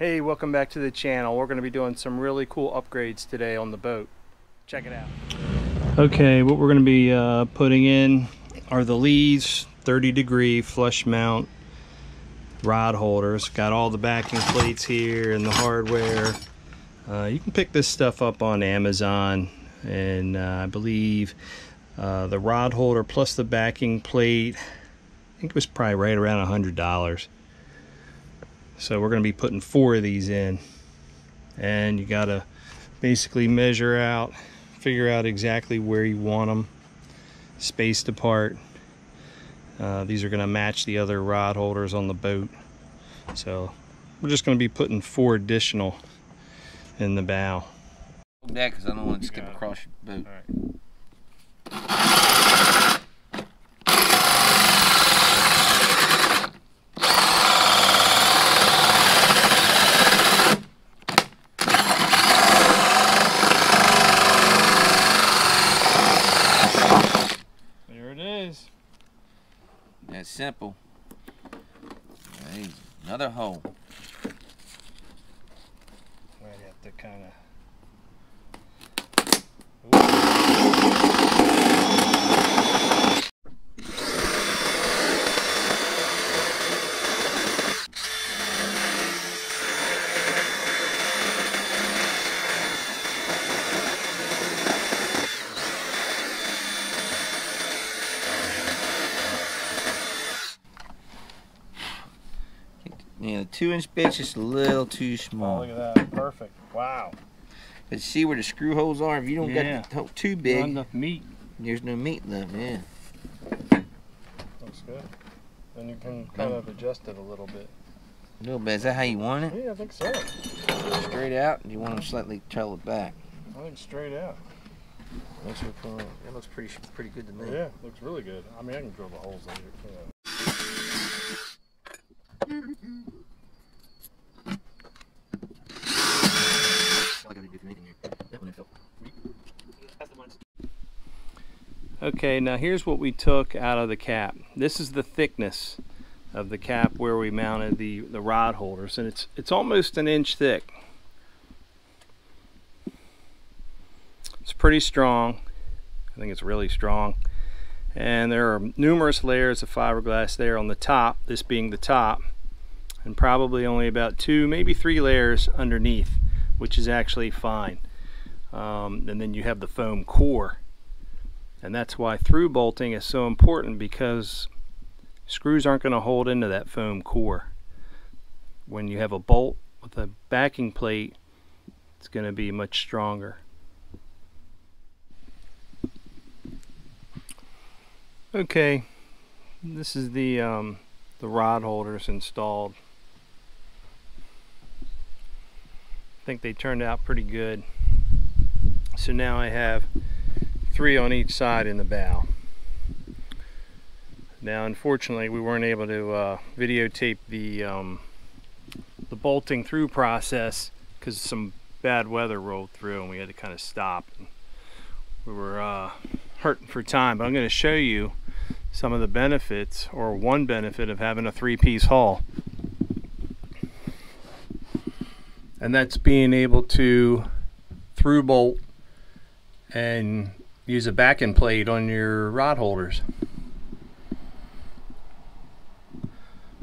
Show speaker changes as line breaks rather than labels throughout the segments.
Hey, welcome back to the channel. We're going to be doing some really cool upgrades today on the boat. Check it out. Okay, what we're going to be uh, putting in are the Lee's 30 degree flush mount rod holders. Got all the backing plates here and the hardware. Uh, you can pick this stuff up on Amazon and uh, I believe uh, the rod holder plus the backing plate I think it was probably right around a hundred dollars so we're going to be putting four of these in. And you got to basically measure out, figure out exactly where you want them, spaced apart. Uh, these are going to match the other rod holders on the boat. So we're just going to be putting four additional in the bow.
That because I don't want to skip across your boat. Another hole.
Might have to kind of
Yeah, the two inch bit's just a little too small.
Oh, look at that. Perfect. Wow.
But see where the screw holes are? If you don't yeah. get it too big,
Not enough meat.
There's no meat left, yeah.
Looks good. Then you can kind of adjust it a little bit.
A little bit. Is that how you want it?
Yeah, I think so.
Straight out? Do you want them slightly tail it back?
I think straight out.
Looks, that looks pretty pretty good to me.
Yeah, looks really good. I mean, I can drill the holes later. Okay, now here's what we took out of the cap. This is the thickness of the cap where we mounted the, the rod holders, and it's, it's almost an inch thick. It's pretty strong. I think it's really strong. And there are numerous layers of fiberglass there on the top, this being the top, and probably only about two, maybe three layers underneath, which is actually fine. Um, and then you have the foam core and that's why through bolting is so important because screws aren't going to hold into that foam core. When you have a bolt with a backing plate, it's going to be much stronger. Okay, this is the um, the rod holders installed. I think they turned out pretty good. So now I have three on each side in the bow. Now unfortunately we weren't able to uh, videotape the, um, the bolting through process because some bad weather rolled through and we had to kind of stop. We were uh, hurting for time, but I'm going to show you some of the benefits or one benefit of having a three-piece hull. And that's being able to through bolt and use a backing plate on your rod holders.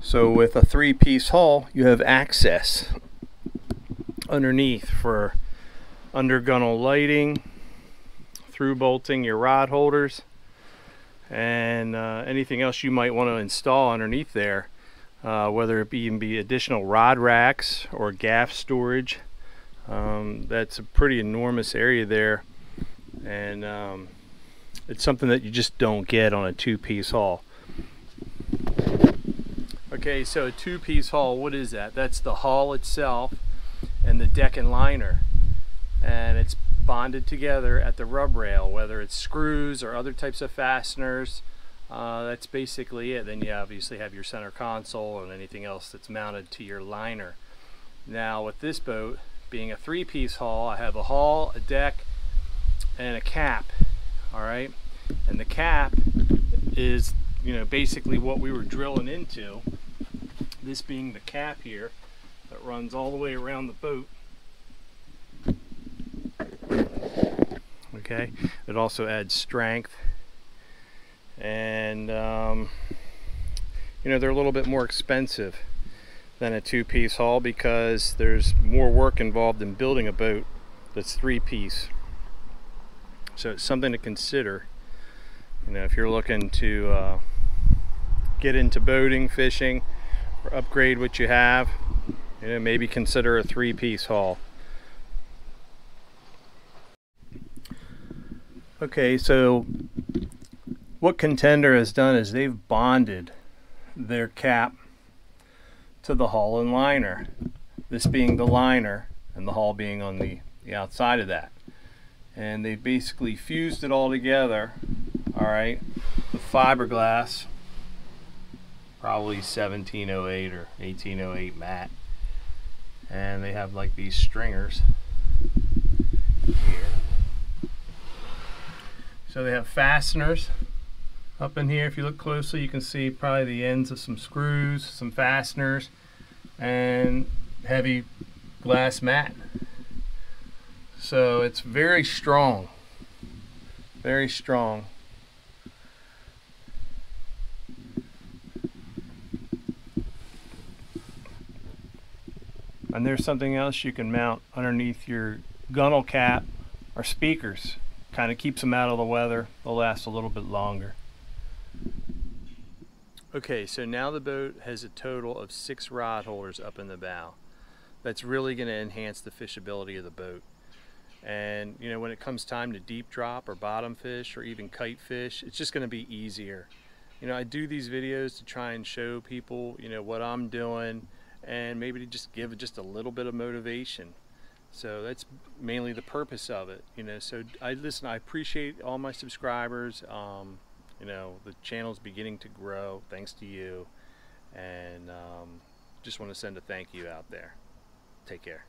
So with a three-piece hull, you have access underneath for undergunnel lighting, through bolting your rod holders, and uh, anything else you might want to install underneath there, uh, whether it be, even be additional rod racks or gaff storage. Um, that's a pretty enormous area there and um, it's something that you just don't get on a two-piece hull. Okay, so a two-piece hull, what is that? That's the hull itself and the deck and liner. And it's bonded together at the rub rail, whether it's screws or other types of fasteners. Uh, that's basically it. Then you obviously have your center console and anything else that's mounted to your liner. Now with this boat, being a three-piece hull, I have a hull, a deck, and a cap all right and the cap is you know basically what we were drilling into this being the cap here that runs all the way around the boat. Okay, it also adds strength. And, um, you know, they're a little bit more expensive than a two-piece hull because there's more work involved in building a boat that's three-piece. So it's something to consider. You know, if you're looking to uh, get into boating, fishing, or upgrade what you have, you know, maybe consider a three-piece hull. Okay, so what Contender has done is they've bonded their cap to the hull and liner. This being the liner and the hull being on the, the outside of that. And they basically fused it all together, all right, the fiberglass, probably 1708 or 1808 mat. And they have like these stringers here. So they have fasteners up in here, if you look closely, you can see probably the ends of some screws, some fasteners, and heavy glass mat. So it's very strong, very strong. And there's something else you can mount underneath your gunnel cap or speakers. Kind of keeps them out of the weather. They'll last a little bit longer. Okay, so now the boat has a total of six rod holders up in the bow. That's really going to enhance the fishability of the boat. And you know, when it comes time to deep drop or bottom fish or even kite fish, it's just going to be easier. You know, I do these videos to try and show people, you know, what I'm doing and maybe to just give just a little bit of motivation. So that's mainly the purpose of it, you know. So I listen, I appreciate all my subscribers. Um, you know the channel's beginning to grow thanks to you. And um, just want to send a thank you out there. Take care